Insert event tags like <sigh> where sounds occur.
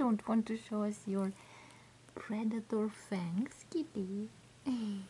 don't want to show us your predator fangs, Kitty. <laughs>